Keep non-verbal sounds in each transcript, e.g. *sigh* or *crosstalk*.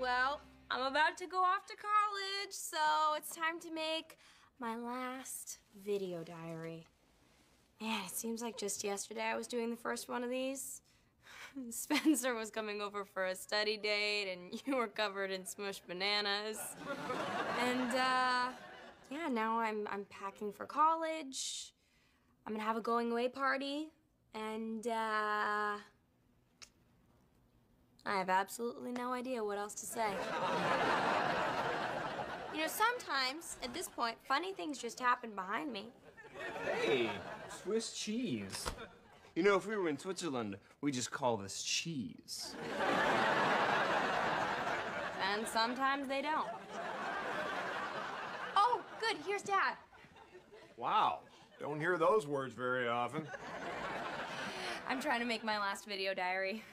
Well, I'm about to go off to college, so it's time to make my last video diary. Man, it seems like just yesterday I was doing the first one of these. *laughs* Spencer was coming over for a study date, and *laughs* you were covered in smushed bananas. *laughs* and, uh, yeah, now I'm, I'm packing for college. I'm gonna have a going away party, and, uh, I have absolutely no idea what else to say. you know, sometimes, at this point, funny things just happen behind me. Hey, Swiss cheese. You know, if we were in Switzerland, we just call this cheese. And sometimes they don't. Oh, good, here's Dad. Wow. Don't hear those words very often. I'm trying to make my last video diary.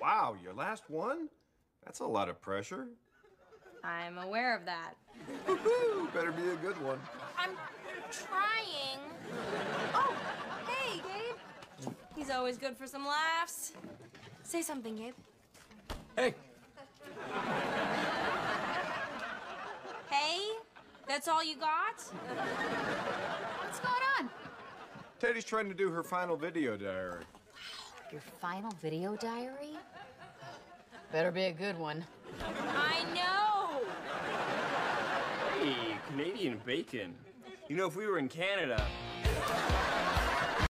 Wow, your last one? That's a lot of pressure. I'm aware of that. Woo-hoo, better be a good one. I'm trying. Oh, hey, Gabe. He's always good for some laughs. Say something, Gabe. Hey, Hey, that's all you got? What's going on? Teddy's trying to do her final video diary. Your final video diary? Better be a good one. I know. hey, Canadian bacon. You know, if we were in Canada,